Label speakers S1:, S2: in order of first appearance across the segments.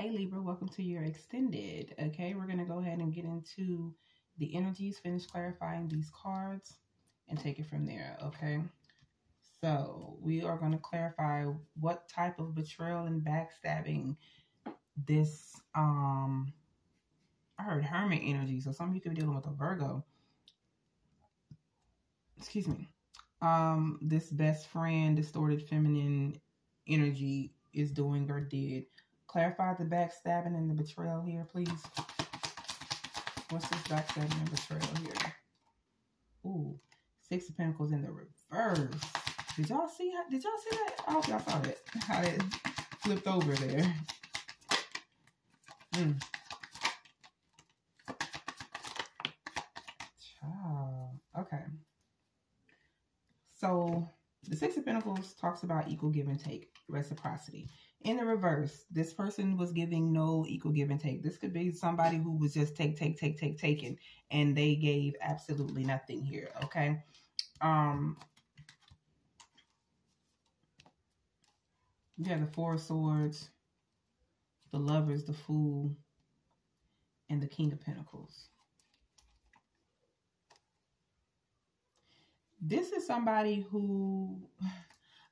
S1: Hey Libra, welcome to your extended. Okay, we're going to go ahead and get into the energies, finish clarifying these cards, and take it from there. Okay, so we are going to clarify what type of betrayal and backstabbing this, um, I heard hermit energy. So some of you could be dealing with a Virgo. Excuse me. Um, this best friend, distorted feminine energy is doing or did. Clarify the backstabbing and the betrayal here, please. What's this backstabbing and betrayal here? Ooh, Six of Pentacles in the reverse. Did y'all see how, did y'all see that? I hope y'all saw that. How it flipped over there. Hmm. Okay. So the Six of Pentacles talks about equal give and take, reciprocity. In the reverse, this person was giving no equal give and take. This could be somebody who was just take, take, take, take, taking, and they gave absolutely nothing here. Okay. Um. You have the Four of Swords, the Lovers, the Fool, and the King of Pentacles. This is somebody who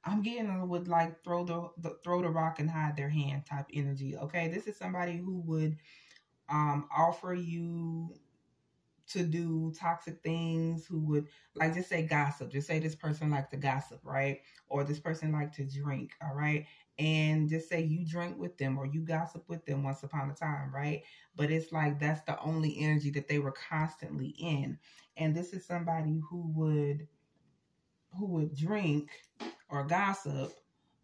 S1: I'm getting would like throw the, the throw the rock and hide their hand type energy. Okay, this is somebody who would um offer you to do toxic things who would like just say gossip. Just say this person like to gossip right? Or this person like to drink all right? And just say you drink with them or you gossip with them once upon a time right? But it's like that's the only energy that they were constantly in. And this is somebody who would who would drink or gossip,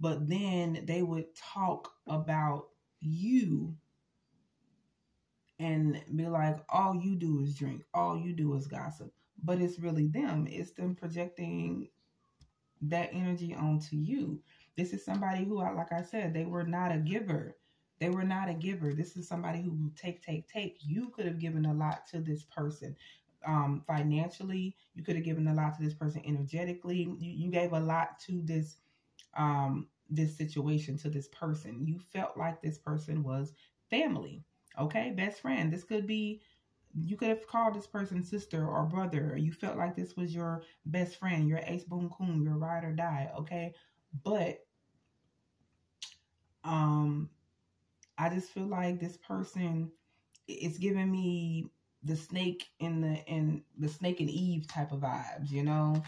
S1: but then they would talk about you and be like, all you do is drink, all you do is gossip. But it's really them, it's them projecting that energy onto you. This is somebody who, like I said, they were not a giver. They were not a giver. This is somebody who take, take, take. You could have given a lot to this person um, financially. You could have given a lot to this person energetically. You, you gave a lot to this um, this situation to this person. You felt like this person was family. Okay, best friend. This could be you could have called this person sister or brother, you felt like this was your best friend, your ace boom coon, your ride or die, okay? But um I just feel like this person is giving me the snake in the in the snake and Eve type of vibes, you know?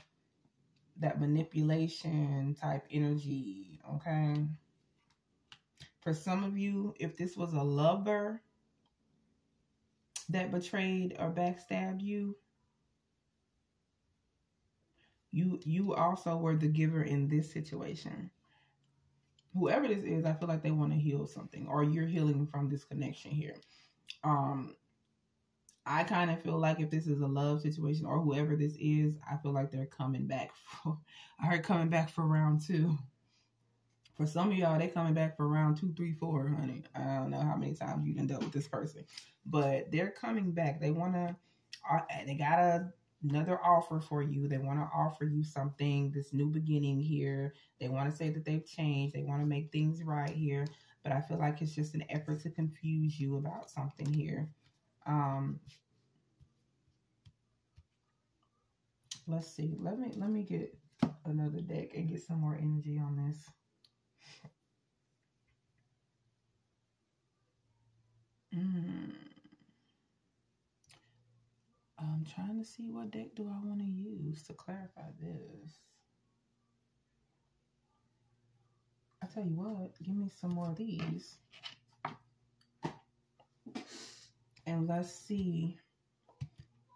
S1: That manipulation type energy, okay? For some of you, if this was a lover that betrayed or backstabbed you, you you also were the giver in this situation. Whoever this is, I feel like they want to heal something or you're healing from this connection here. Um I kind of feel like if this is a love situation or whoever this is, I feel like they're coming back for, I heard coming back for round two. For some of y'all, they coming back for round two, three, four, honey. I don't know how many times you done dealt with this person, but they're coming back. They want to, uh, they got a, another offer for you. They want to offer you something, this new beginning here. They want to say that they've changed. They want to make things right here. But I feel like it's just an effort to confuse you about something here. Um, let's see. Let me let me get another deck and get some more energy on this. Mm. I'm trying to see what deck do I want to use to clarify this. I tell you what, give me some more of these. And let's see.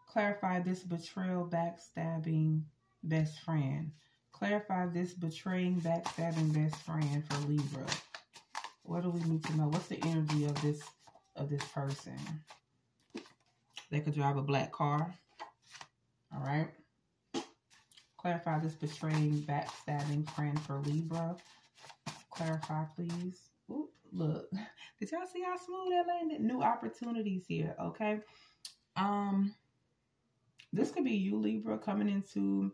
S1: Clarify this betrayal, backstabbing best friend. Clarify this betraying, backstabbing best friend for Libra. What do we need to know? What's the energy of this of this person? They could drive a black car. All right. Clarify this betraying, backstabbing friend for Libra. Clarify, please. Look. Did y'all see how smooth that landed? New opportunities here, okay? Um, this could be you, Libra, coming into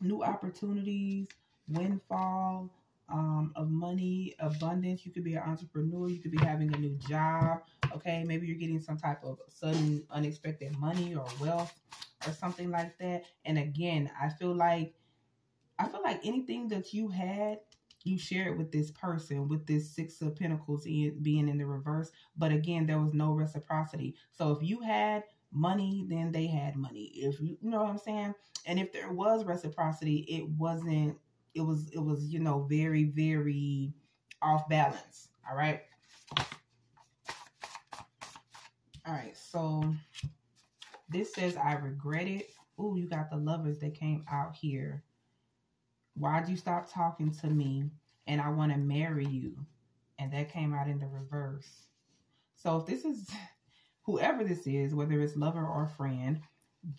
S1: new opportunities, windfall, um, of money, abundance. You could be an entrepreneur. You could be having a new job. Okay, maybe you're getting some type of sudden, unexpected money or wealth or something like that. And again, I feel like I feel like anything that you had, you shared with this person, with this Six of Pentacles being in the reverse. But again, there was no reciprocity. So if you had money, then they had money. If you, you know what I'm saying? And if there was reciprocity, it wasn't it was it was you know very very off balance all right all right so this says i regret it oh you got the lovers that came out here why'd you stop talking to me and i want to marry you and that came out in the reverse so if this is whoever this is whether it's lover or friend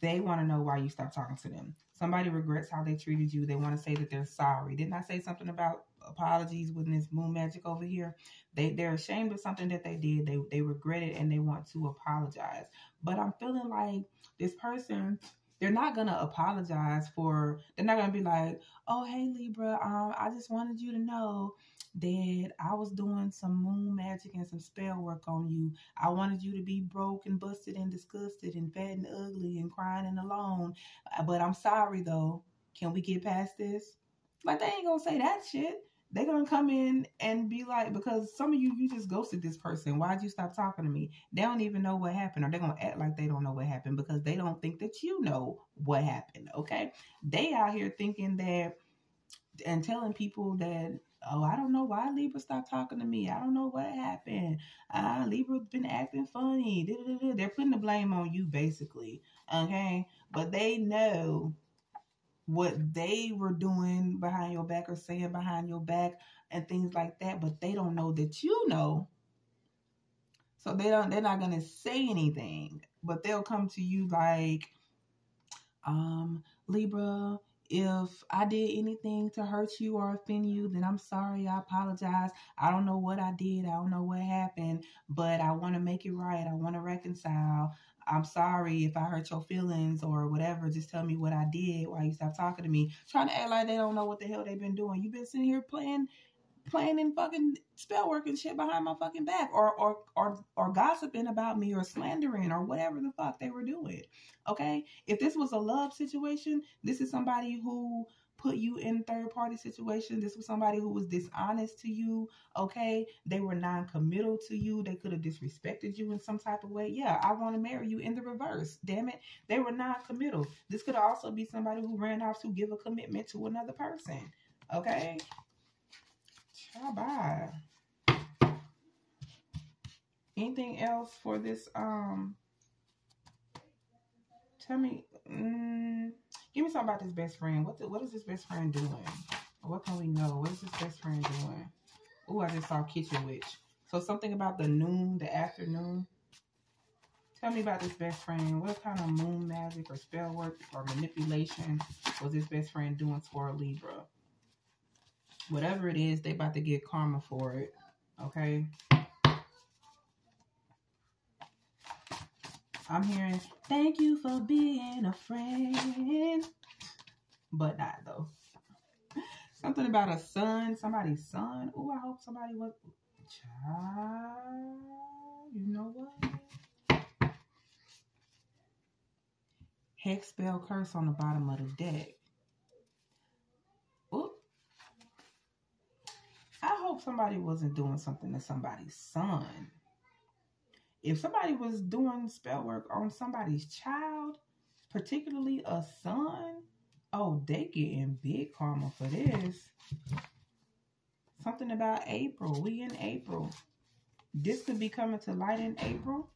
S1: they want to know why you stopped talking to them Somebody regrets how they treated you. They want to say that they're sorry. Didn't I say something about apologies with this moon magic over here? They they're ashamed of something that they did. They they regret it and they want to apologize. But I'm feeling like this person they're not gonna apologize for they're not gonna be like oh hey libra um i just wanted you to know that I was doing some moon magic and some spell work on you. I wanted you to be broke and busted and disgusted and fat and ugly and crying and alone. But I'm sorry though. Can we get past this? Like they ain't gonna say that shit. They're gonna come in and be like, because some of you you just ghosted this person. Why'd you stop talking to me? They don't even know what happened, or they're gonna act like they don't know what happened because they don't think that you know what happened. Okay, they out here thinking that and telling people that oh, I don't know why Libra stopped talking to me. I don't know what happened. Uh, Libra's been acting funny. They're putting the blame on you, basically. Okay, but they know what they were doing behind your back or saying behind your back and things like that, but they don't know that you know. So they don't. They're not gonna say anything, but they'll come to you like, um, Libra if I did anything to hurt you or offend you, then I'm sorry. I apologize. I don't know what I did. I don't know what happened, but I want to make it right. I want to reconcile. I'm sorry if I hurt your feelings or whatever. Just tell me what I did while you stop talking to me. Trying to act like they don't know what the hell they've been doing. You've been sitting here playing playing and fucking spell work and shit behind my fucking back or or or or gossiping about me or slandering or whatever the fuck they were doing. Okay? If this was a love situation, this is somebody who put you in third party situation. This was somebody who was dishonest to you. Okay. They were non committal to you. They could have disrespected you in some type of way. Yeah, I want to marry you in the reverse. Damn it. They were non committal. This could also be somebody who ran off to give a commitment to another person. Okay. Bye bye. Anything else for this? Um, tell me. Mm, give me something about this best friend. What the, what is this best friend doing? What can we know? What is this best friend doing? Oh, I just saw Kitchen Witch. So something about the noon, the afternoon. Tell me about this best friend. What kind of moon magic or spell work or manipulation was this best friend doing toward Libra? whatever it is, they about to get karma for it. Okay. I'm hearing, thank you for being a friend. But not though. Something about a son, somebody's son. Oh, I hope somebody was. Child, you know what? Hex spell curse on the bottom of the deck. Oop. I hope somebody wasn't doing something to somebody's son. If somebody was doing spell work on somebody's child, particularly a son, oh, they getting big karma for this. Something about April. We in April. This could be coming to light in April.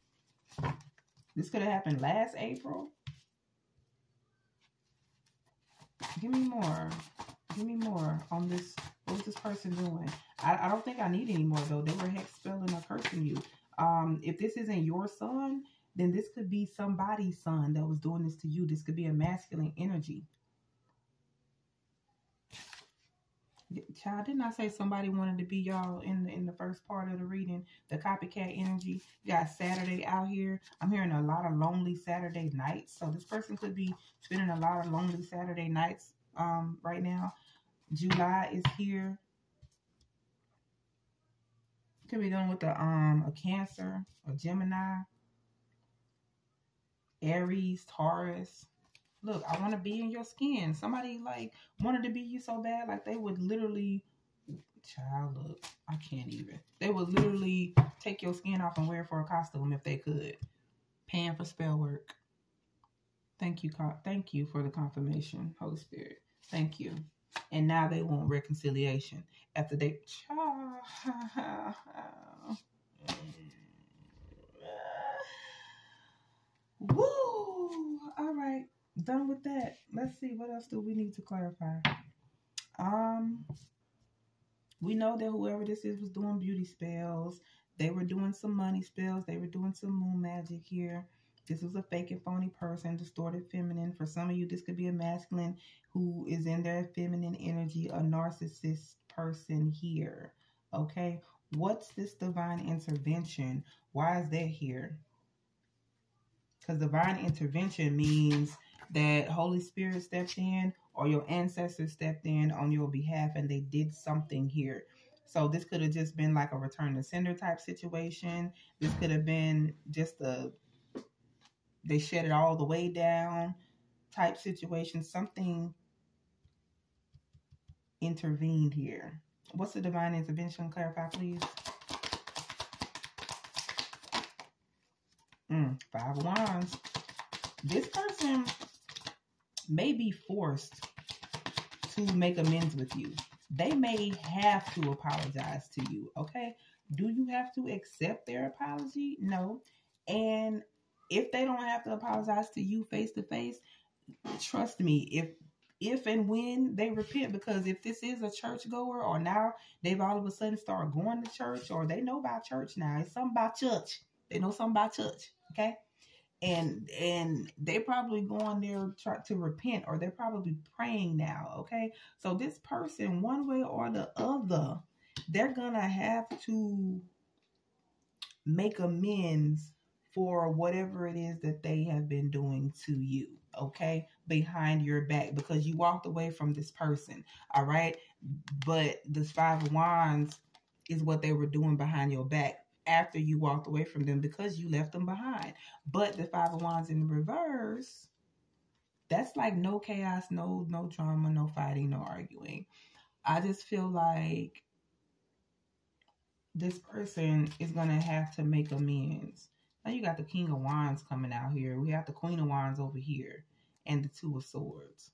S1: This could have happened last April. Give me more. Give me more on this. What was this person doing? I, I don't think I need any more though. They were hex spelling or cursing you. Um, if this isn't your son, then this could be somebody's son that was doing this to you. This could be a masculine energy. Child, didn't I say somebody wanted to be y'all in the in the first part of the reading? The copycat energy. You got Saturday out here. I'm hearing a lot of lonely Saturday nights. So this person could be spending a lot of lonely Saturday nights um right now. July is here. Could be dealing with the um a Cancer, a Gemini, Aries, Taurus. Look, I want to be in your skin. Somebody like wanted to be you so bad, like they would literally child look. I can't even. They would literally take your skin off and wear it for a costume if they could. Paying for spell work. Thank you, thank you for the confirmation, Holy Spirit. Thank you. And now they want reconciliation after they. Woo! All right, done with that. Let's see what else do we need to clarify. Um, we know that whoever this is was doing beauty spells. They were doing some money spells. They were doing some moon magic here. This was a fake and phony person, distorted feminine. For some of you, this could be a masculine who is in their feminine energy, a narcissist person here. Okay, what's this divine intervention? Why is that here? Because divine intervention means that Holy Spirit stepped in or your ancestors stepped in on your behalf and they did something here. So this could have just been like a return to sender type situation. This could have been just a they shut it all the way down type situation. Something intervened here. What's the divine intervention? Clarify, please. Mm, five of Wands. This person may be forced to make amends with you. They may have to apologize to you, okay? Do you have to accept their apology? No. And if they don't have to apologize to you face to face, trust me, if if and when they repent, because if this is a church goer or now they've all of a sudden started going to church or they know about church now, it's something about church. They know something about church, okay? And and they probably going there try to repent or they're probably praying now, okay? So this person, one way or the other, they're gonna have to make amends for whatever it is that they have been doing to you, okay? Behind your back because you walked away from this person, all right? But this Five of Wands is what they were doing behind your back after you walked away from them because you left them behind. But the Five of Wands in reverse, that's like no chaos, no no drama, no fighting, no arguing. I just feel like this person is gonna have to make amends now you got the King of Wands coming out here. We have the Queen of Wands over here and the Two of Swords.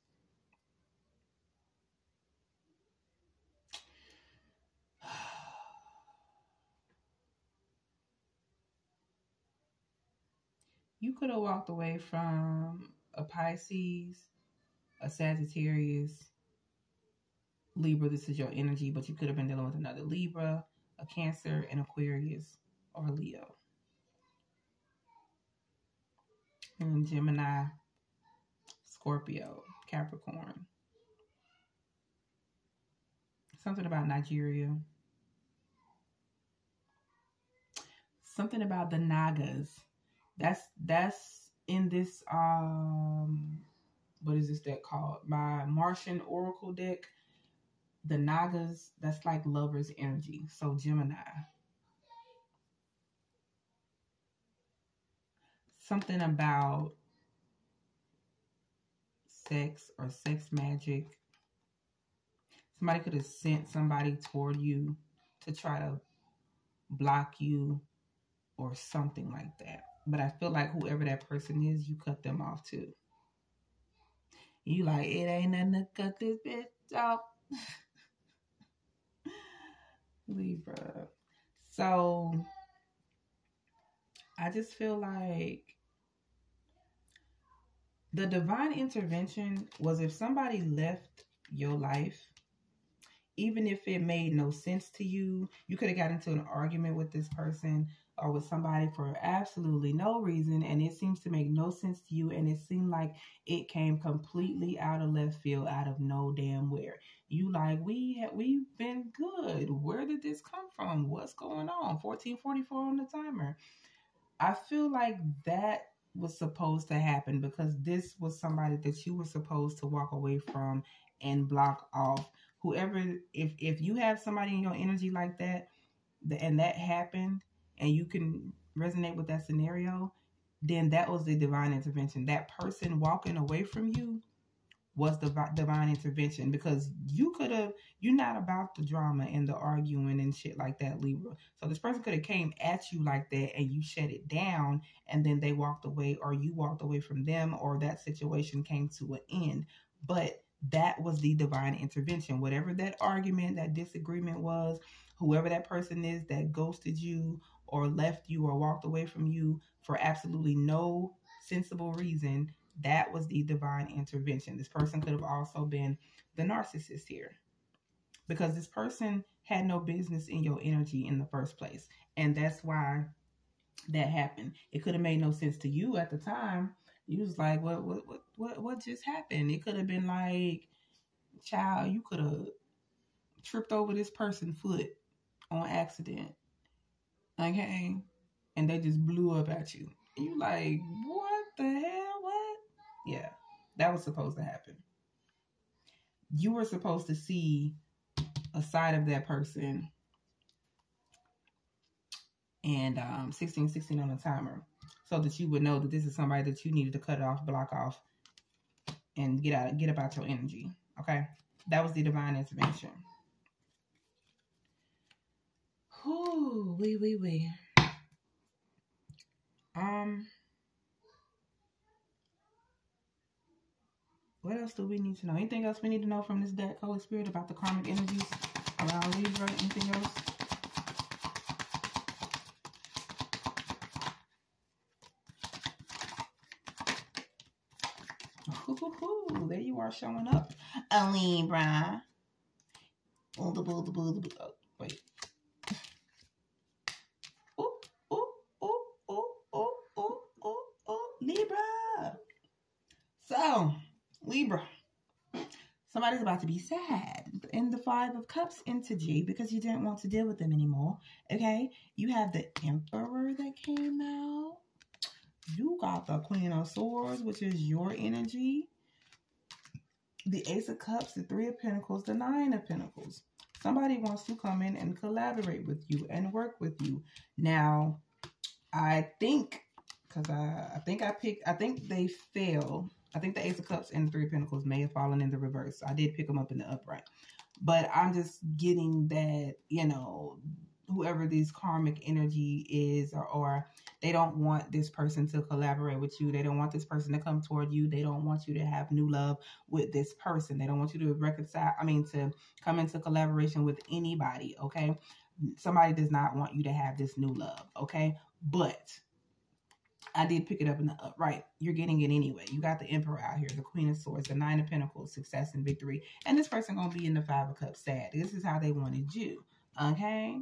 S1: You could have walked away from a Pisces, a Sagittarius, Libra. This is your energy, but you could have been dealing with another Libra, a Cancer, an Aquarius, or a Leo. and Gemini, Scorpio, Capricorn. Something about Nigeria. Something about the Nagas. That's that's in this um what is this deck called? My Martian Oracle deck. The Nagas, that's like lover's energy. So Gemini. something about sex or sex magic. Somebody could have sent somebody toward you to try to block you or something like that. But I feel like whoever that person is, you cut them off too. You like, it ain't nothing to cut this bitch off. Libra. So I just feel like the divine intervention was if somebody left your life, even if it made no sense to you, you could have got into an argument with this person or with somebody for absolutely no reason and it seems to make no sense to you and it seemed like it came completely out of left field out of no damn where. You like we we've been good. Where did this come from? What's going on? 1444 on the timer. I feel like that was supposed to happen because this was somebody that you were supposed to walk away from and block off. Whoever, if if you have somebody in your energy like that, and that happened, and you can resonate with that scenario, then that was the divine intervention. That person walking away from you was the divine intervention because you could have you're not about the drama and the arguing and shit like that libra. So this person could have came at you like that and you shut it down and then they walked away or you walked away from them or that situation came to an end. But that was the divine intervention. Whatever that argument that disagreement was whoever that person is that ghosted you or left you or walked away from you for absolutely no sensible reason that was the divine intervention. This person could have also been the narcissist here because this person had no business in your energy in the first place. And that's why that happened. It could have made no sense to you at the time. You was like, what what what what, what just happened? It could have been like, child, you could have tripped over this person's foot on accident. Okay. And they just blew up at you. You like, what the hell? Yeah, that was supposed to happen. You were supposed to see a side of that person and um, 16, 16 on the timer so that you would know that this is somebody that you needed to cut off, block off, and get out, get about your energy. Okay, that was the divine intervention. Whoo, wee, wee, wee. Um. What else do we need to know? Anything else we need to know from this deck, Holy Spirit, about the karmic energies around Libra? Anything else? Ooh, there you are showing up. A Libra. Oh, the the the bull. Oh, wait. Oh, oh, oh, oh, oh, oh, oh, oh, Libra. So, Libra. Somebody's about to be sad in the Five of Cups into G mm-hmm. because you didn't want to deal with them anymore. Okay? You have the Emperor that came out. You got the Queen of Swords, which is your energy. The Ace of Cups, the Three of Pentacles, the Nine of Pentacles. Somebody wants to come in and collaborate with you and work with you. Now, I think, because I, I think I picked, I think they fail I think the Ace of Cups and the Three of Pentacles may have fallen in the reverse. I did pick them up in the upright. But I'm just getting that, you know, whoever this karmic energy is or, or they don't want this person to collaborate with you. They don't want this person to come toward you. They don't want you to have new love with this person. They don't want you to reconcile, I mean, to come into collaboration with anybody, okay? Somebody does not want you to have this new love, okay? But I did pick it up in the upright. You're getting it anyway. You got the Emperor out here, the Queen of Swords, the Nine of Pentacles, success and victory. And this person going to be in the Five of Cups sad. This is how they wanted you. Okay?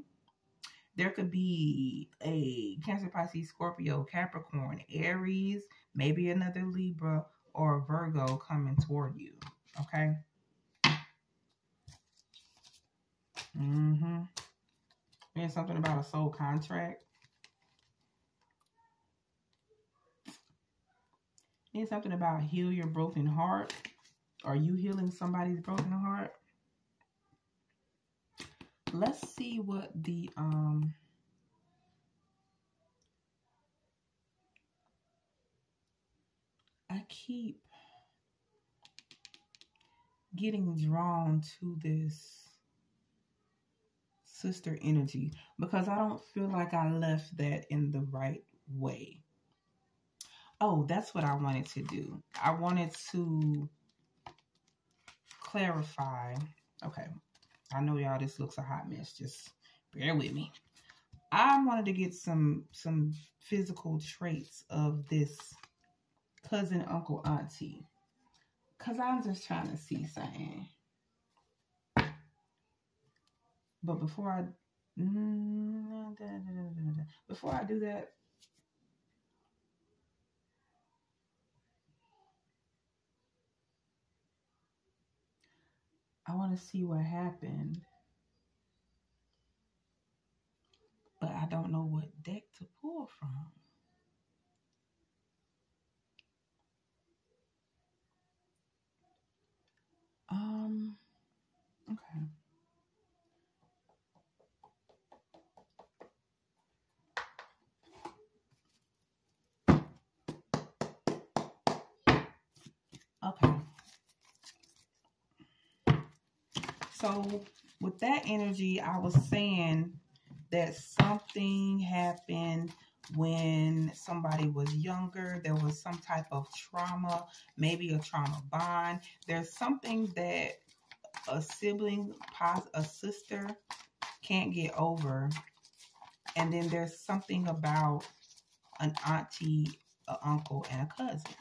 S1: There could be a Cancer, Pisces, Scorpio, Capricorn, Aries, maybe another Libra or Virgo coming toward you. Okay? Mm-hmm. And something about a soul contract. Need something about heal your broken heart. Are you healing somebody's broken heart? Let's see what the um I keep getting drawn to this sister energy because I don't feel like I left that in the right way. Oh, that's what I wanted to do. I wanted to clarify. Okay. I know y'all this looks a hot mess. Just bear with me. I wanted to get some some physical traits of this cousin, uncle, auntie. Cause I'm just trying to see something. But before I mm, before I do that, I want to see what happened. But I don't know what deck to pull from. Um, okay. Okay. So with that energy, I was saying that something happened when somebody was younger. There was some type of trauma, maybe a trauma bond. There's something that a sibling, a sister can't get over. And then there's something about an auntie, an uncle, and a cousin.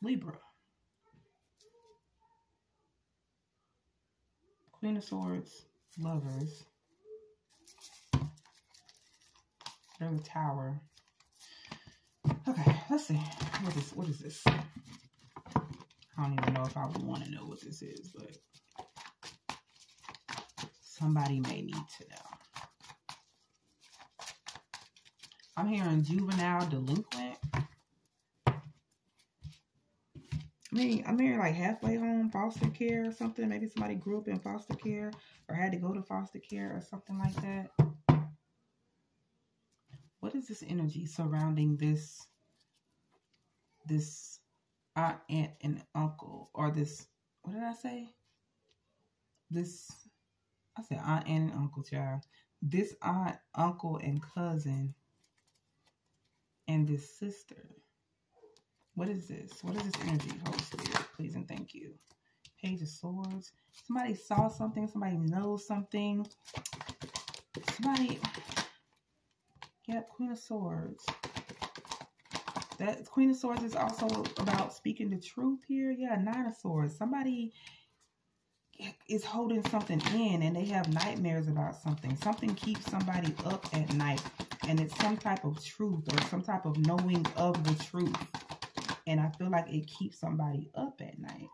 S1: Libra. Queen of Swords, Lovers. There's a tower. Okay, let's see. What is what is this? I don't even know if I want to know what this is, but somebody may need to know. I'm hearing juvenile delinquent. I mean, I'm hearing like halfway home foster care or something. Maybe somebody grew up in foster care or had to go to foster care or something like that. What is this energy surrounding this this aunt, aunt, and uncle, or this? What did I say? This I said aunt, aunt, and uncle, child. This aunt, uncle, and cousin, and this sister. What is this? What is this energy, Holy Spirit? Please and thank you. Page of Swords. Somebody saw something. Somebody knows something. Somebody. Yep, Queen of Swords. That Queen of Swords is also about speaking the truth here. Yeah, Nine of Swords. Somebody is holding something in and they have nightmares about something. Something keeps somebody up at night and it's some type of truth or some type of knowing of the truth. And I feel like it keeps somebody up at night.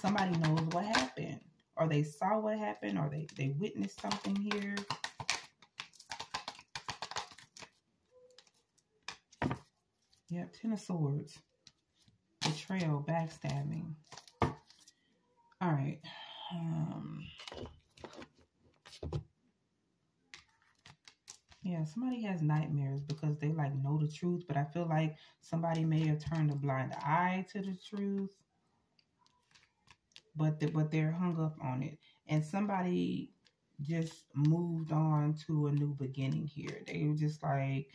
S1: Somebody knows what happened. Or they saw what happened. Or they, they witnessed something here. Yep, Ten of Swords. Betrayal, backstabbing. All right. Um, Yeah, somebody has nightmares because they like know the truth, but I feel like somebody may have turned a blind eye to the truth, but the, but they're hung up on it, and somebody just moved on to a new beginning here. They were just like,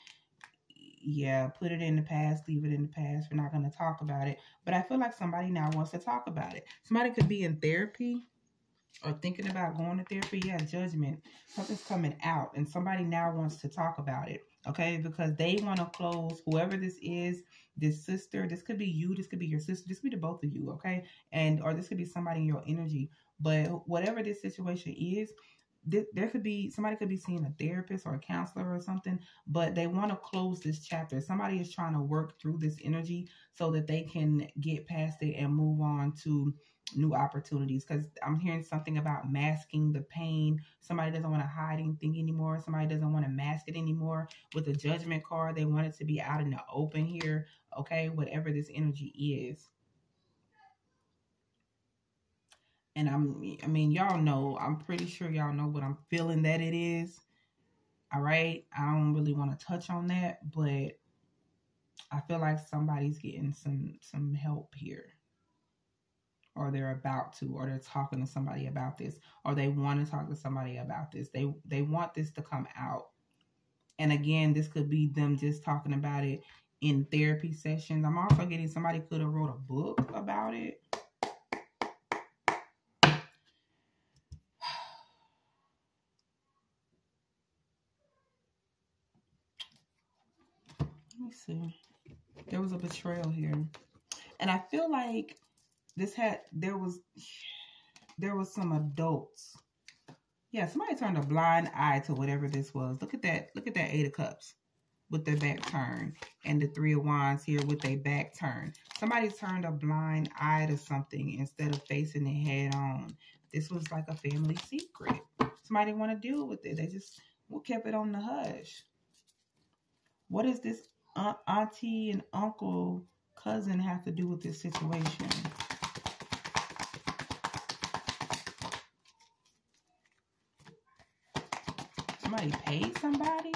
S1: yeah, put it in the past, leave it in the past. We're not going to talk about it. But I feel like somebody now wants to talk about it. Somebody could be in therapy or thinking about going to therapy, yeah, judgment, something's coming out, and somebody now wants to talk about it, okay? Because they want to close whoever this is, this sister, this could be you, this could be your sister, this could be the both of you, okay? And or this could be somebody in your energy, but whatever this situation is, there could be somebody could be seeing a therapist or a counselor or something, but they want to close this chapter. Somebody is trying to work through this energy so that they can get past it and move on to new opportunities because I'm hearing something about masking the pain. Somebody doesn't want to hide anything anymore. Somebody doesn't want to mask it anymore with a judgment card. They want it to be out in the open here. Okay, whatever this energy is. And I'm I mean, y'all know, I'm pretty sure y'all know what I'm feeling that it is. All right. I don't really want to touch on that, but I feel like somebody's getting some some help here or they're about to or they're talking to somebody about this or they want to talk to somebody about this. They they want this to come out. And again this could be them just talking about it in therapy sessions. I'm also getting somebody could have wrote a book about it. Let me see. There was a betrayal here. And i feel like this had there was there was some adults. Yeah, somebody turned a blind eye to whatever this was. Look at that. Look at that eight of cups with their back turned. And the three of wands here with their back turned. Somebody turned a blind eye to something instead of facing it head on. This was like a family secret. Somebody want to deal with it. They just well, kept it on the hush. What does this auntie and uncle cousin have to do with this situation? somebody paid somebody?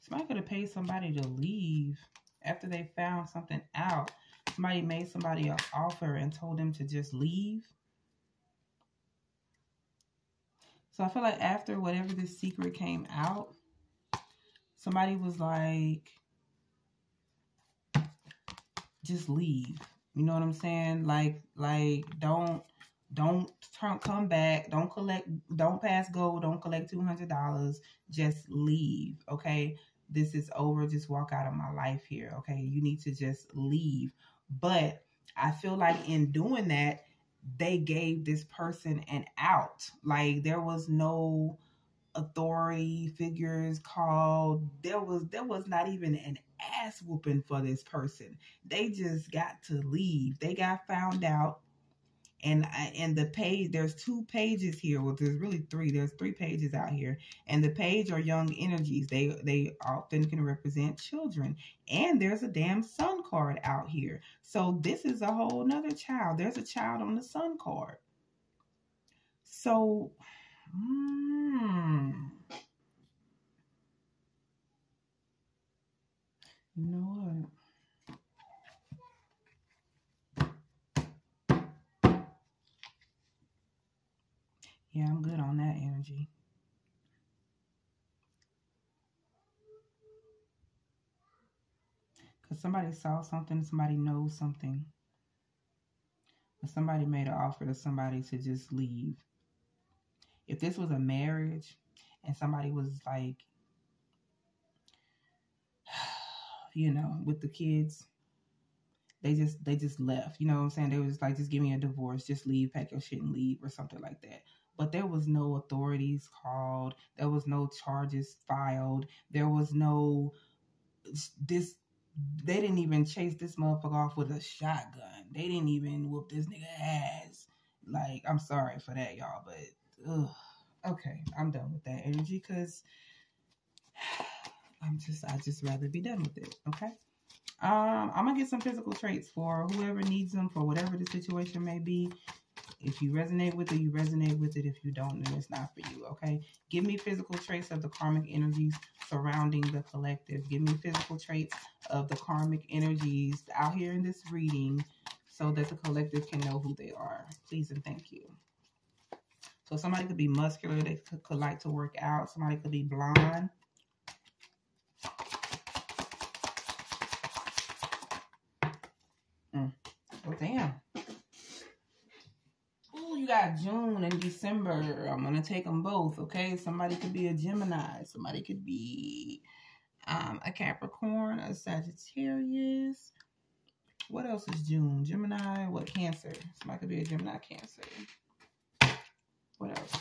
S1: Somebody could have paid somebody to leave after they found something out. Somebody made somebody an offer and told them to just leave. So I feel like after whatever this secret came out, somebody was like, just leave. You know what I'm saying? Like, like don't don't come back. Don't collect. Don't pass go. Don't collect two hundred dollars. Just leave. Okay. This is over. Just walk out of my life here. Okay. You need to just leave. But I feel like in doing that, they gave this person an out. Like there was no authority figures called. There was there was not even an ass whooping for this person. They just got to leave. They got found out. And and the page there's two pages here. Well, there's really three. There's three pages out here, and the page are young energies. They they often can represent children. And there's a damn sun card out here. So this is a whole nother child. There's a child on the sun card. So, hmm. You know what? Yeah, I'm good on that energy. Because somebody saw something, somebody knows something. But somebody made an offer to somebody to just leave. If this was a marriage and somebody was like, you know, with the kids. They just they just left. You know what I'm saying? They was like, just give me a divorce, just leave, pack your shit and leave or something like that. But there was no authorities called. There was no charges filed. There was no this they didn't even chase this motherfucker off with a shotgun. They didn't even whoop this nigga ass. Like, I'm sorry for that, y'all, but ugh. okay, I'm done with that energy because I'm just I just rather be done with it. Okay. Um, I'm gonna get some physical traits for whoever needs them for whatever the situation may be. If you resonate with it, you resonate with it. If you don't, then it's not for you. Okay. Give me physical traits of the karmic energies surrounding the collective. Give me physical traits of the karmic energies out here in this reading so that the collective can know who they are. Please and thank you. So somebody could be muscular, they could, could like to work out. Somebody could be blonde. Mm. Oh, damn. You got June and December. I'm going to take them both, okay? Somebody could be a Gemini. Somebody could be um, a Capricorn, a Sagittarius. What else is June? Gemini, what? Cancer. Somebody could be a Gemini, Cancer. What else?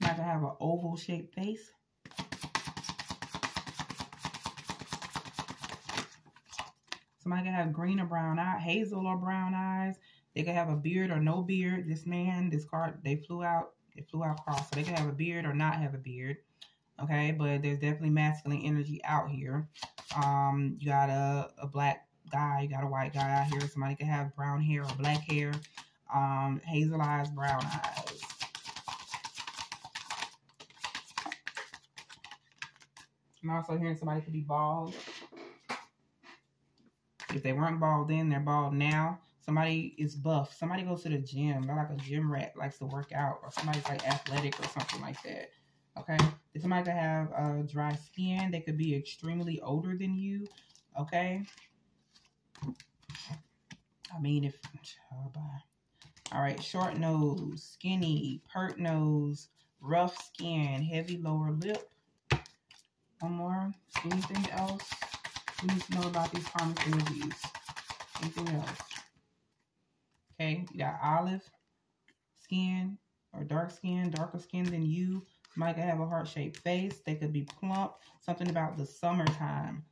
S1: Somebody could have an oval-shaped face. Somebody can have green or brown eye, hazel or brown eyes. They could have a beard or no beard. This man, this card, they flew out, they flew out cross. So they could have a beard or not have a beard. Okay, but there's definitely masculine energy out here. Um, you got a, a black guy, you got a white guy out here. Somebody could have brown hair or black hair. Um, hazel eyes, brown eyes. I'm also hearing somebody could be bald. If they weren't bald then, they're bald now. Somebody is buff. Somebody goes to the gym. They're like a gym rat, likes to work out. Or somebody's like athletic or something like that. Okay? If somebody could have uh, dry skin, they could be extremely older than you. Okay? I mean, if... Oh, bye. All right, short nose, skinny, pert nose, rough skin, heavy lower lip. One more. Anything else? We need to know about these karmic energies. Anything else? Okay, you got olive skin or dark skin, darker skin than you. Might have a heart-shaped face. They could be plump. Something about the summertime.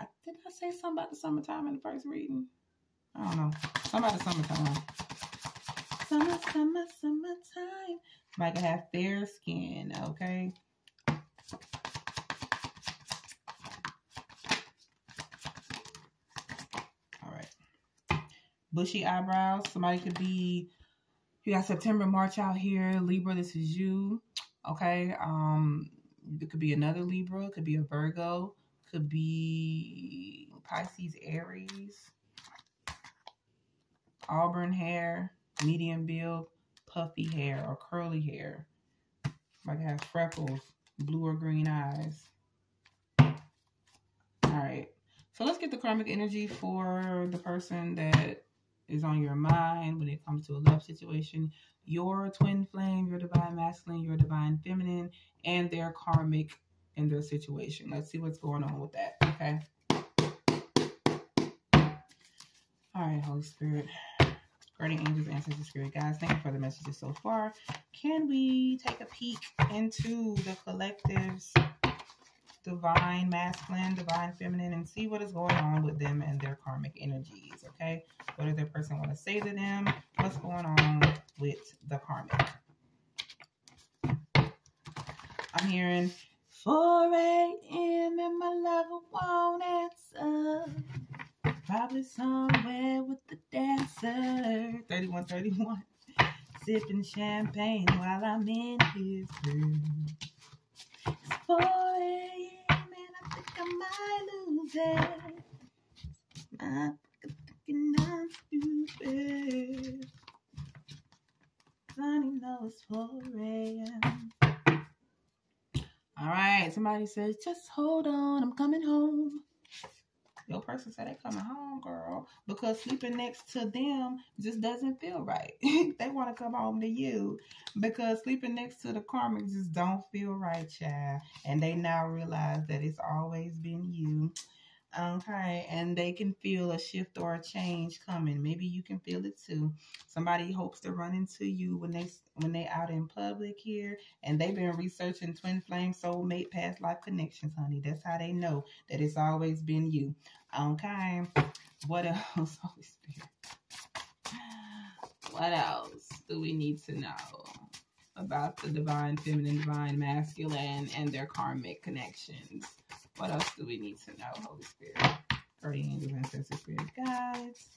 S1: I, did I say something about the summertime in the first reading? I don't know. Something about the summertime. Summer, summer, summertime. Might have fair skin, okay? Bushy eyebrows. Somebody could be, you got September, March out here. Libra, this is you. Okay. Um, it could be another Libra, it could be a Virgo, could be Pisces, Aries, auburn hair, medium build, puffy hair, or curly hair. Like have freckles, blue or green eyes. All right. So let's get the karmic energy for the person that is on your mind when it comes to a love situation. Your twin flame, your divine masculine, your divine feminine, and their karmic in their situation. Let's see what's going on with that. Okay. All right, Holy Spirit. Guardian angels, ancestors, spirit guides, thank you for the messages so far. Can we take a peek into the collectives? Divine masculine, divine feminine, and see what is going on with them and their karmic energies. Okay, what does their person want to say to them? What's going on with the karmic? I'm hearing 4 a.m. and my lover won't answer. Probably somewhere with the dancer. 3131. Sipping champagne while I'm in his room. I'm thinking I'm stupid. Sunny knows 4 a.m. All right, somebody says, just hold on, I'm coming home. Your person said they're coming home, girl, because sleeping next to them just doesn't feel right. they want to come home to you because sleeping next to the karmic just don't feel right, child. And they now realize that it's always been you. Okay, and they can feel a shift or a change coming. Maybe you can feel it too. Somebody hopes to run into you when they when they out in public here, and they've been researching twin flame, soulmate, past life connections, honey. That's how they know that it's always been you. Okay, what else, Holy Spirit? What else do we need to know about the divine feminine, divine masculine, and their karmic connections? What else do we need to know, Holy Spirit? Guardian angels, ancestors, spirit guides.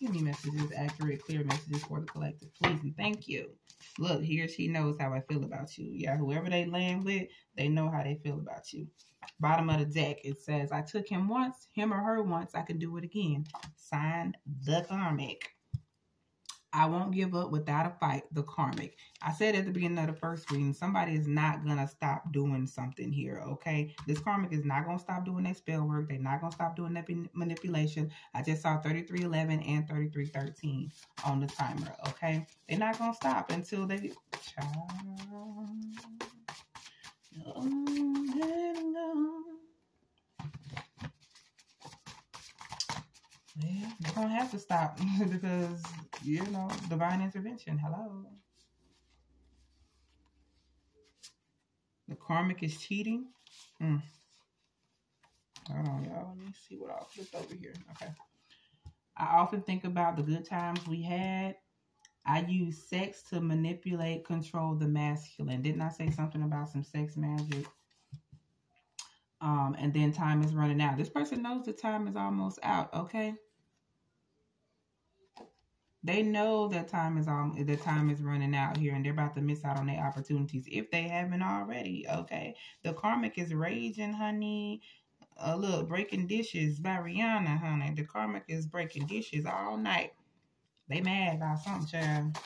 S1: Give me messages, accurate, clear messages for the collective, please and thank you. Look, he or she knows how I feel about you. Yeah, whoever they land with, they know how they feel about you. Bottom of the deck, it says, I took him once, him or her once, I can do it again. Sign the karmic. I won't give up without a fight, the karmic. I said at the beginning of the first reading, somebody is not going to stop doing something here, okay? This karmic is not going to stop doing their spell work. They're not going to stop doing that manipulation. I just saw 3311 and 3313 on the timer, okay? They're not going to stop until they... Child. Yeah, they're gonna have to stop because you know divine intervention. Hello. The karmic is cheating. Mm. Hold on, y'all. Let me see what I flipped over here. Okay. I often think about the good times we had. I use sex to manipulate, control the masculine. Didn't I say something about some sex magic? Um, and then time is running out. This person knows the time is almost out, okay? They know that time is on the time is running out here and they're about to miss out on their opportunities if they haven't already. Okay. The karmic is raging, honey. Uh, look, breaking dishes by Rihanna, honey. The karmic is breaking dishes all night. They mad about something, child.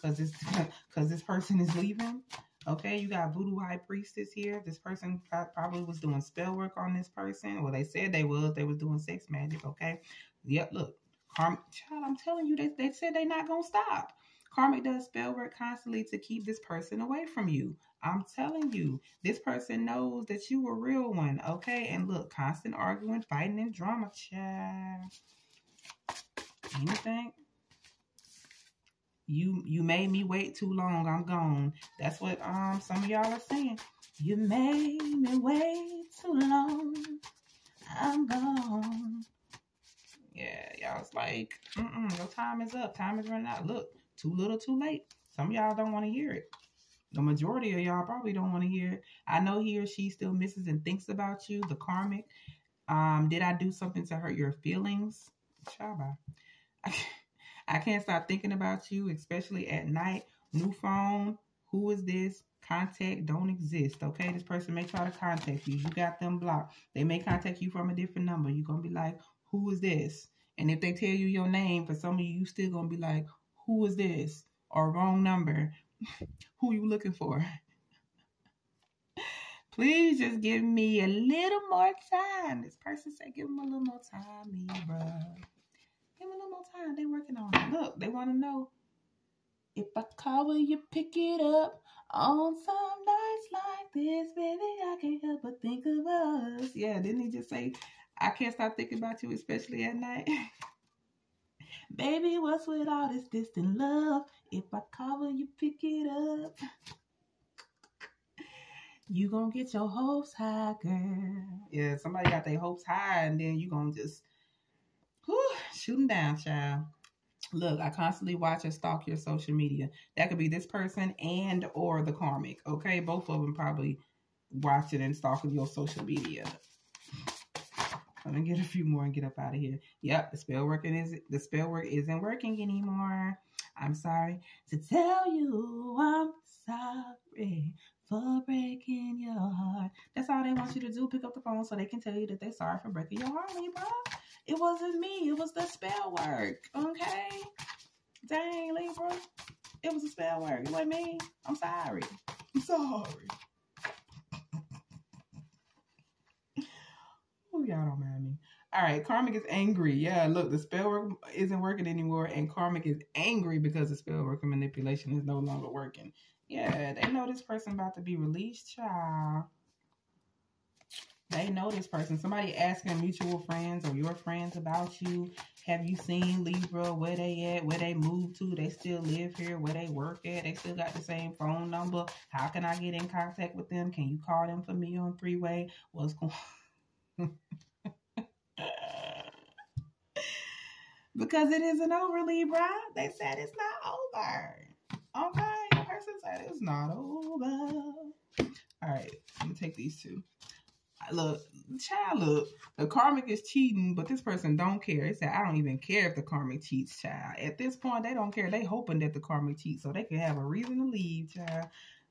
S1: Cause this cause this person is leaving. Okay, you got voodoo high priestess here. This person probably was doing spell work on this person. Well, they said they was. They was doing sex magic. Okay. Yep. Look, Karmic, child, I'm telling you, they, they said they're not going to stop. Karmic does spell work constantly to keep this person away from you. I'm telling you, this person knows that you a real one, okay? And look, constant arguing, fighting, and drama, child. Anything? You you made me wait too long. I'm gone. That's what um some of y'all are saying. You made me wait too long. I'm gone. Yeah, y'all was like, mm-mm, your time is up. Time is running out. Look, too little, too late. Some y'all don't want to hear it. The majority of y'all probably don't want to hear it. I know he or she still misses and thinks about you, the karmic. Um, did I do something to hurt your feelings? Shaba. I, I can't stop thinking about you, especially at night. New phone. Who is this? contact don't exist. Okay, this person may try to contact you. You got them blocked. They may contact you from a different number. You're gonna be like, who is this? And if they tell you your name, for some of you, you still gonna be like, who is this? Or wrong number. who you looking for? Please just give me a little more time. This person said, give them a little more time, Libra. Give them a little more time. They working on it. Look, they want to know if I call, will you pick it up? On some nights like this, baby, I can't help but think of us. Yeah, didn't he just say, I can't stop thinking about you, especially at night? baby, what's with all this distant love? If I call, you pick it up? you gonna get your hopes high, girl. Yeah, somebody got their hopes high, and then you gonna just whew, shoot them down, child. Look, I constantly watch and stalk your social media. That could be this person and or the karmic. Okay, both of them probably watching and stalking your social media. Let me get a few more and get up out of here. Yep, the spell working is the spell work isn't working anymore. I'm sorry to tell you I'm sorry for breaking your heart. That's all they want you to do. Pick up the phone so they can tell you that they're sorry for breaking your heart, Libra. It wasn't me. It was the spell work. Okay. Dang, Libra. It was a spell work. It wasn't me. I'm sorry. I'm sorry. Y'all don't mind me. All right, Karmic is angry. Yeah, look, the spell work isn't working anymore, and Karmic is angry because the spell work manipulation is no longer working. Yeah, they know this person about to be released, child. They know this person. Somebody asking mutual friends or your friends about you. Have you seen Libra? Where they at? Where they moved to? They still live here? Where they work at? They still got the same phone number. How can I get in contact with them? Can you call them for me on three way? What's going? because it isn't over, Libra. They said it's not over. Okay, the person said it's not over. All right, let me take these two look, child, look, the karmic is cheating, but this person don't care. They said, I don't even care if the karmic cheats, child. At this point, they don't care. They hoping that the karmic cheats so they can have a reason to leave, child.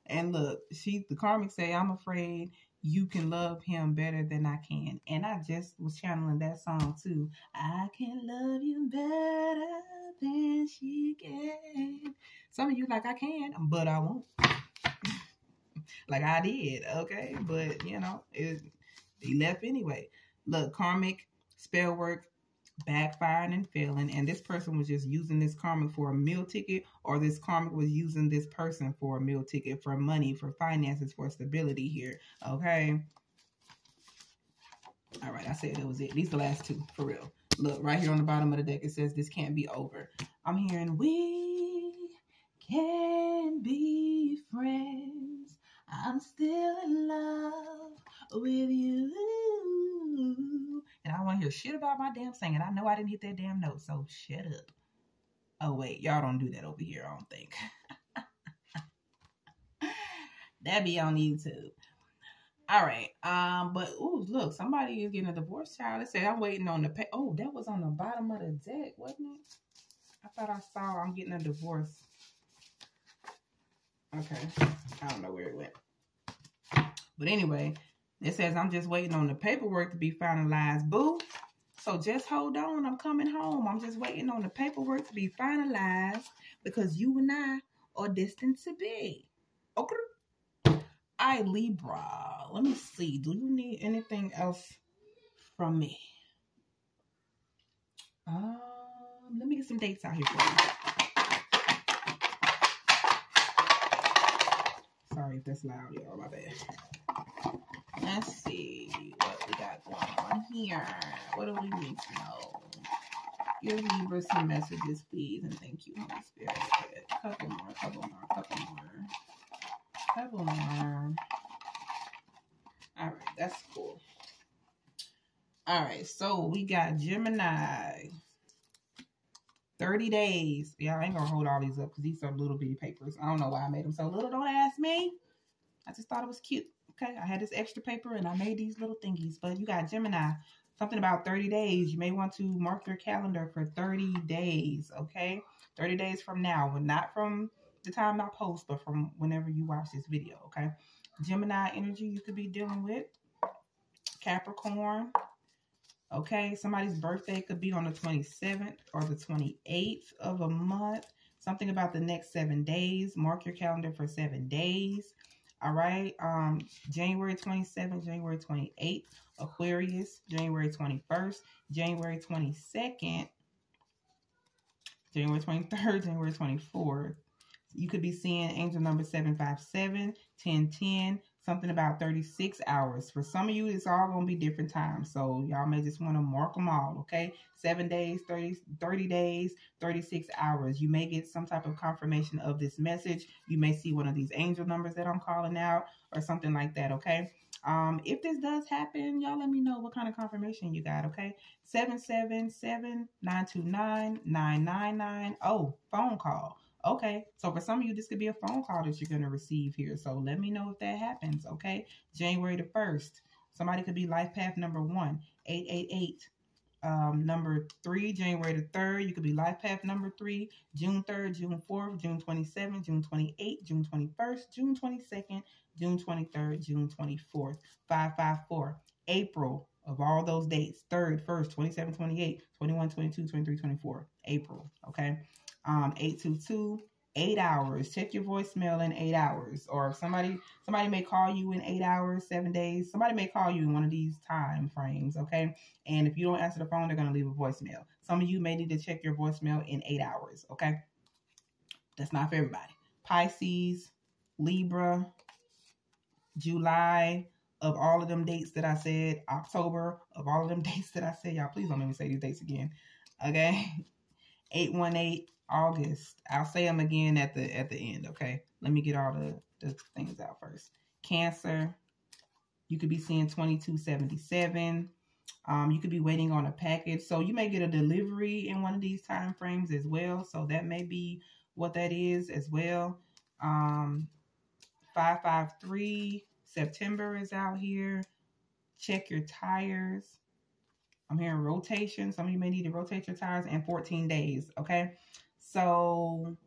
S1: And look, she, the karmic say, I'm afraid you can love him better than I can. And I just was channeling that song too. I can love you better than she can. Some of you like I can, but I won't. like I did, okay? But you know, it he left anyway. Look, karmic spell work backfiring and failing, and this person was just using this karmic for a meal ticket, or this karmic was using this person for a meal ticket for money, for finances, for stability here. Okay. All right, I said that was it. These the last two, for real. Look, right here on the bottom of the deck, it says this can't be over. I'm hearing we can be friends. I'm still in love with you. And I don't want to hear shit about my damn singing. I know I didn't hit that damn note, so shut up. Oh, wait, y'all don't do that over here, I don't think. that'd be on YouTube. All right. Um, but ooh, look, somebody is getting a divorce child. It said I'm waiting on the pay. Oh, that was on the bottom of the deck, wasn't it? I thought I saw I'm getting a divorce. Okay. I don't know where it went. But anyway, it says, I'm just waiting on the paperwork to be finalized. Boo. So just hold on. I'm coming home. I'm just waiting on the paperwork to be finalized because you and I are destined to be. Okay. I Libra. Let me see. Do you need anything else from me? Um, let me get some dates out here for you. Sorry if that's loud, y'all. My bad. Let's see what we got going on here. What do we need to know? Give Libra some messages, please, and thank you, Holy Spirit. Couple more, couple more, couple more, couple more. All right, that's cool. All right, so we got Gemini. 30 days. Yeah, I ain't gonna hold all these up because these are little bitty papers. I don't know why I made them so little. Don't ask me. I just thought it was cute. Okay, I had this extra paper and I made these little thingies. But you got Gemini, something about 30 days. You may want to mark your calendar for 30 days, okay? 30 days from now, but not from the time I post, but from whenever you watch this video, okay? Gemini energy you could be dealing with. Capricorn. Okay, somebody's birthday could be on the 27th or the 28th of a month. Something about the next seven days. Mark your calendar for seven days. All right. Um, January 27th, January 28th, Aquarius, January 21st, January 22nd, January 23rd, January 24th. You could be seeing angel number 757, 1010, something about 36 hours. For some of you, it's all going to be different times. So y'all may just want to mark them all, okay? Seven days, 30, 30 days, 36 hours. You may get some type of confirmation of this message. You may see one of these angel numbers that I'm calling out or something like that, okay? Um, if this does happen, y'all let me know what kind of confirmation you got, okay? 777-929-999. Oh, phone call. Okay, so for some of you, this could be a phone call that you're going to receive here. So let me know if that happens, okay? January the 1st, somebody could be life path number one, 888. Um, number three, January the 3rd, you could be life path number three, June 3rd, June 4th, June 27th, June 28th, June 21st, June 22nd, June 23rd, June 24th, 554. April of all those dates, 3rd, 1st, 27, 28, 21, 22, 23, 24. April, okay? Um, 822 eight hours. Check your voicemail in eight hours. Or if somebody somebody may call you in eight hours, seven days. Somebody may call you in one of these time frames, okay? And if you don't answer the phone, they're gonna leave a voicemail. Some of you may need to check your voicemail in eight hours, okay? That's not for everybody. Pisces, Libra, July, of all of them dates that I said, October, of all of them dates that I said, y'all please don't let me say these dates again. Okay. 818 August. I'll say them again at the at the end, okay? Let me get all the, the things out first. Cancer, you could be seeing 2277. Um, you could be waiting on a package. So you may get a delivery in one of these time frames as well. So that may be what that is as well. Um, 553 September is out here. Check your tires. I'm hearing rotation. Some of you may need to rotate your tires in 14 days. Okay. So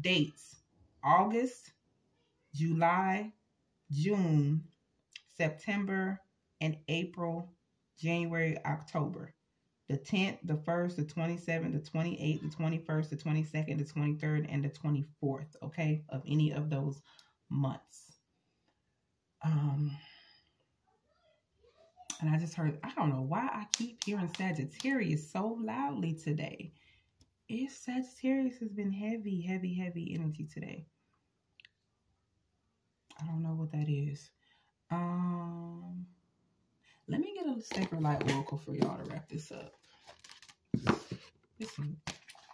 S1: dates August, July, June, September, and April, January, October. The 10th, the 1st, the 27th, the 28th, the 21st, the 22nd, the 23rd, and the 24th, okay, of any of those months. Um, and I just heard, I don't know why I keep hearing Sagittarius so loudly today. It's Sagittarius has been heavy, heavy, heavy energy today. I don't know what that is. Um, let me get a sacred light oracle for y'all to wrap this up. Get some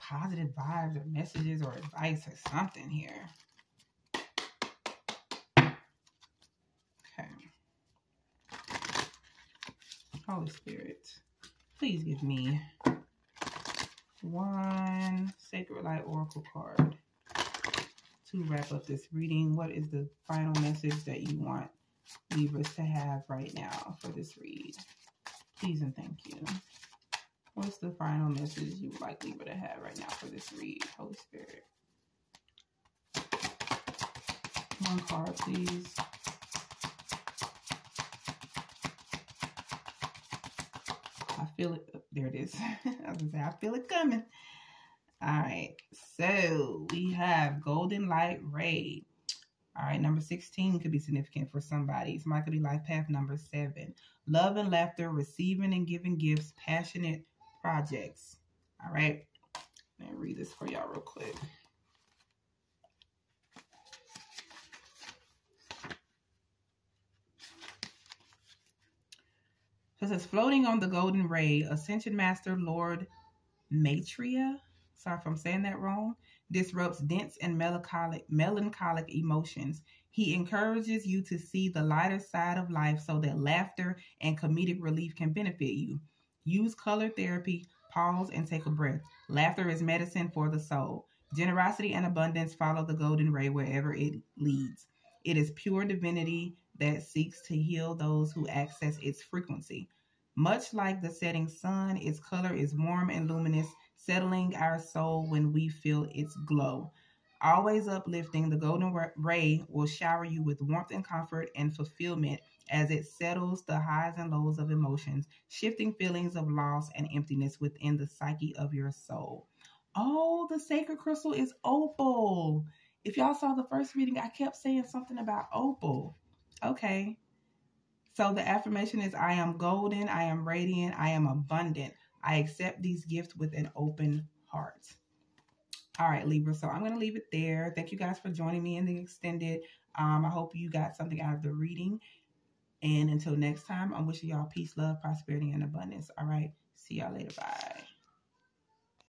S1: positive vibes or messages or advice or something here. Okay. Holy Spirit, please give me one Sacred Light Oracle card to wrap up this reading. What is the final message that you want Libras to have right now for this read? Please and thank you. What's the final message you would like Libra to have right now for this read, Holy Spirit? One card, please. I feel it oh, there it is. I was say, I feel it coming. All right, so we have Golden Light Ray. All right, number 16 could be significant for somebody. Somebody could be life path number seven. Love and laughter, receiving and giving gifts, passionate projects. All right, let me read this for y'all real quick. It says, floating on the golden ray, Ascension Master Lord Maitreya, sorry if I'm saying that wrong, disrupts dense and melancholic, melancholic emotions. He encourages you to see the lighter side of life so that laughter and comedic relief can benefit you. Use color therapy, pause and take a breath. Laughter is medicine for the soul. Generosity and abundance follow the golden ray wherever it leads. It is pure divinity that seeks to heal those who access its frequency. Much like the setting sun, its color is warm and luminous, settling our soul when we feel its glow. Always uplifting, the golden ray will shower you with warmth and comfort and fulfillment as it settles the highs and lows of emotions, shifting feelings of loss and emptiness within the psyche of your soul. Oh, the sacred crystal is opal. If y'all saw the first reading, I kept saying something about opal. Okay. So the affirmation is I am golden, I am radiant, I am abundant. I accept these gifts with an open heart. All right, Libra. So I'm going to leave it there. Thank you guys for joining me in the extended. Um, I hope you got something out of the reading. And until next time, I'm wishing y'all peace, love, prosperity, and abundance. All right. See y'all later. Bye.